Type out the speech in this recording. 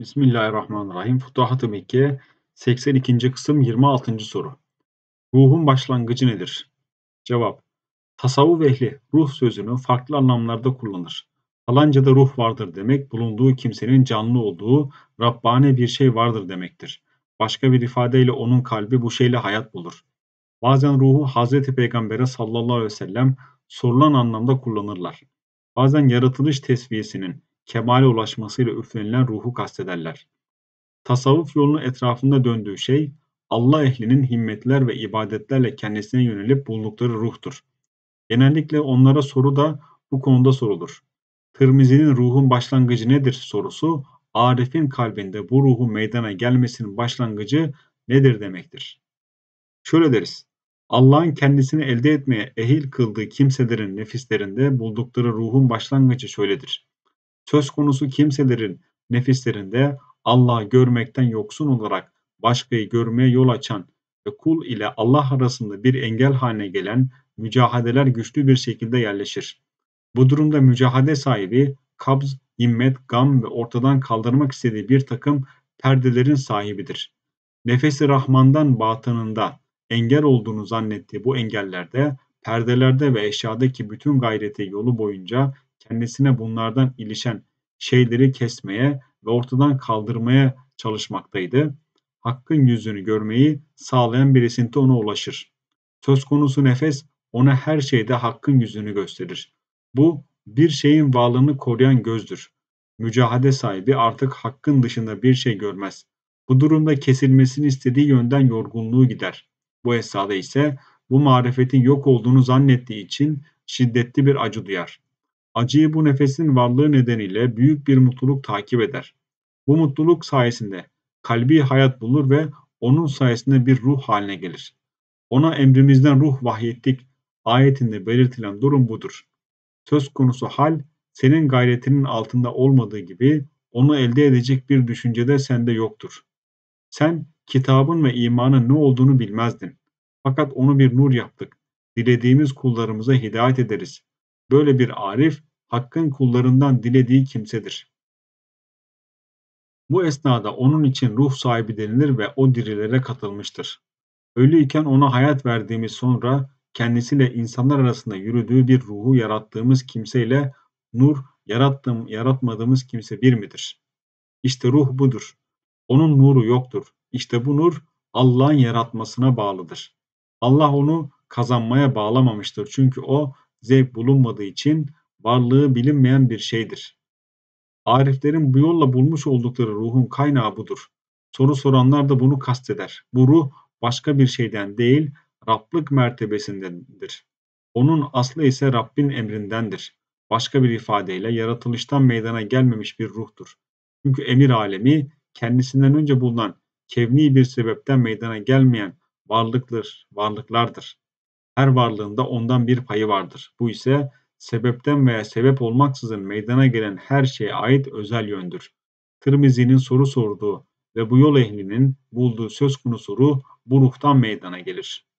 Bismillahirrahmanirrahim. Futuhat-ı Mekke 82. kısım 26. soru. Ruhun başlangıcı nedir? Cevap. Tasavvuf ehli ruh sözünü farklı anlamlarda kullanır. Falanca da ruh vardır demek bulunduğu kimsenin canlı olduğu Rabbani bir şey vardır demektir. Başka bir ifadeyle onun kalbi bu şeyle hayat bulur. Bazen ruhu Hazreti Peygamber'e sallallahu aleyhi ve sellem sorulan anlamda kullanırlar. Bazen yaratılış tesviyesinin kemale ulaşmasıyla üflenilen ruhu kastederler. Tasavvuf yolunun etrafında döndüğü şey, Allah ehlinin himmetler ve ibadetlerle kendisine yönelip buldukları ruhtur. Genellikle onlara soru da bu konuda sorulur. Tirmizi'nin ruhun başlangıcı nedir sorusu, Arif'in kalbinde bu ruhun meydana gelmesinin başlangıcı nedir demektir. Şöyle deriz, Allah'ın kendisini elde etmeye ehil kıldığı kimselerin nefislerinde buldukları ruhun başlangıcı şöyledir. Söz konusu kimselerin nefislerinde Allah'ı görmekten yoksun olarak başkayı görmeye yol açan ve kul ile Allah arasında bir engel haline gelen mücahadeler güçlü bir şekilde yerleşir. Bu durumda mücahade sahibi kabz, himmet, gam ve ortadan kaldırmak istediği bir takım perdelerin sahibidir. Nefesi Rahman'dan batınında engel olduğunu zannettiği bu engellerde, perdelerde ve eşyadaki bütün gayreti yolu boyunca kendisine bunlardan ilişen şeyleri kesmeye ve ortadan kaldırmaya çalışmaktaydı. Hakkın yüzünü görmeyi sağlayan bir esinti ona ulaşır. Söz konusu nefes ona her şeyde hakkın yüzünü gösterir. Bu bir şeyin varlığını koruyan gözdür. Mücahade sahibi artık hakkın dışında bir şey görmez. Bu durumda kesilmesini istediği yönden yorgunluğu gider. Bu esnada ise bu marifetin yok olduğunu zannettiği için şiddetli bir acı duyar. Acıyı bu nefesin varlığı nedeniyle büyük bir mutluluk takip eder. Bu mutluluk sayesinde kalbi hayat bulur ve onun sayesinde bir ruh haline gelir. Ona emrimizden ruh vahyettik ayetinde belirtilen durum budur. Söz konusu hal senin gayretinin altında olmadığı gibi onu elde edecek bir düşüncede sende yoktur. Sen kitabın ve imanın ne olduğunu bilmezdin. Fakat onu bir nur yaptık. Dilediğimiz kullarımıza hidayet ederiz. Böyle bir arif, Hakk'ın kullarından dilediği kimsedir. Bu esnada onun için ruh sahibi denilir ve o dirilere katılmıştır. Ölüyken ona hayat verdiğimiz sonra kendisiyle insanlar arasında yürüdüğü bir ruhu yarattığımız kimseyle nur yarattığım, yaratmadığımız kimse bir midir? İşte ruh budur. Onun nuru yoktur. İşte bu nur Allah'ın yaratmasına bağlıdır. Allah onu kazanmaya bağlamamıştır. Çünkü o zevk bulunmadığı için varlığı bilinmeyen bir şeydir. Ariflerin bu yolla bulmuş oldukları ruhun kaynağı budur. Soru soranlar da bunu kasteder. Bu ruh başka bir şeyden değil, Rablık mertebesindendir. Onun aslı ise Rabbin emrindendir. Başka bir ifadeyle yaratılıştan meydana gelmemiş bir ruhtur. Çünkü emir alemi kendisinden önce bulunan kevni bir sebepten meydana gelmeyen varlıktır, varlıklardır. Her varlığında ondan bir payı vardır. Bu ise sebepten veya sebep olmaksızın meydana gelen her şeye ait özel yöndür. Tirmizi'nin soru sorduğu ve bu yol ehlinin bulduğu söz konusu ruh bu ruhtan meydana gelir.